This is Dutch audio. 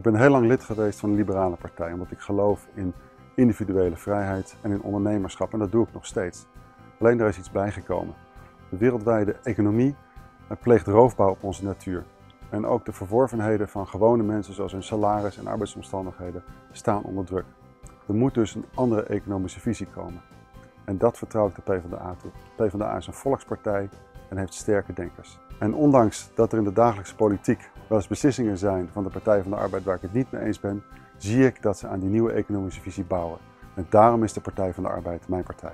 Ik ben heel lang lid geweest van de Liberale Partij, omdat ik geloof in individuele vrijheid en in ondernemerschap. En dat doe ik nog steeds. Alleen daar is iets bijgekomen. De wereldwijde economie pleegt roofbouw op onze natuur. En ook de verworvenheden van gewone mensen, zoals hun salaris en arbeidsomstandigheden, staan onder druk. Er moet dus een andere economische visie komen. En dat vertrouw ik de PvdA toe. De PvdA is een volkspartij en heeft sterke denkers. En ondanks dat er in de dagelijkse politiek wel eens beslissingen zijn van de Partij van de Arbeid waar ik het niet mee eens ben, zie ik dat ze aan die nieuwe economische visie bouwen. En daarom is de Partij van de Arbeid mijn partij.